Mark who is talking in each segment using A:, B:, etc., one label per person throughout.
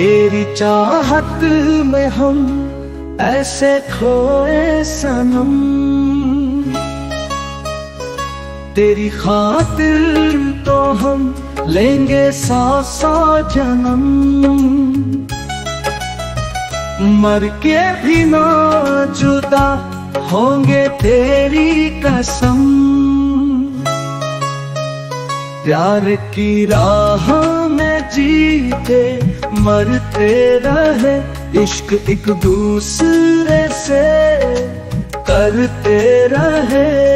A: तेरी चाहत में हम ऐसे खोए सनम। तेरी खातिर तो हम लेंगे सा सा जन्म। मर के भी ना जुदा होंगे तेरी कसम। प्यार की राह में जीते, मरते रहे, इश्क एक दूसरे से करते रहे।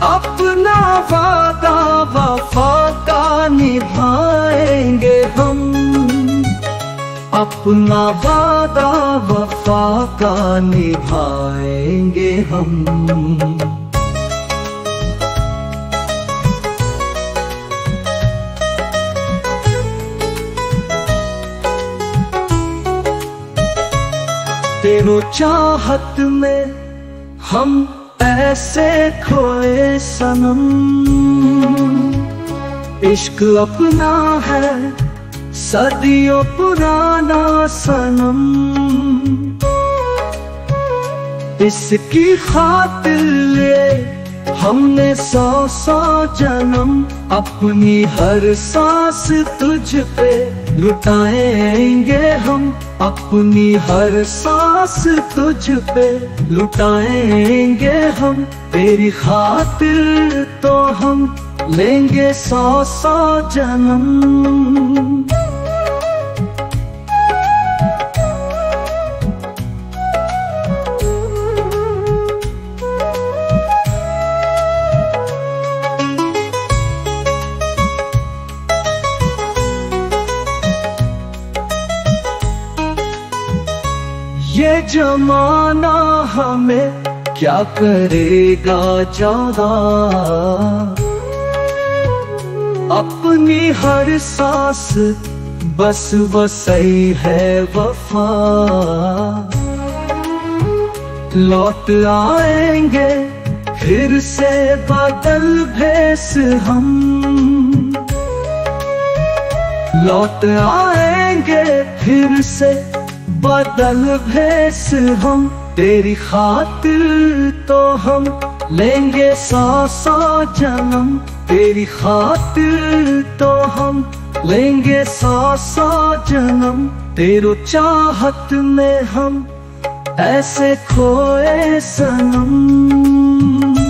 A: अपना वादा, वफा का निभाएँगे हम। अपना वादा, वफा का निभाएँगे हम। तेरो चाहत में हम ऐसे खोए सनम। इश्क अपना है, सदियों पुराना सनम। इसकी खातिर हमने सौ सौ जन्म अपनी हर सांस तुझ पे लुटाएँगे हम। अपनी हर सांस तुझ पे लुटाएँगे हम। तेरी खातिर तो हम लेंगे सौ सौ जन्म। ये जमाना हमें क्या करेगा ज़्यादा अपनी हर सांस बस वसई है वफा। लौट आएँगे फिर से बदल भेस हम। लौट आएँगे फिर से बदल भेस हम, तेरी खातिर तो हम लेंगे सौ सौ जन्म। तेरी खातिर तो हम लेंगे सौ सौ जन्म। तेरो चाहत में हम ऐसे खोए सनम।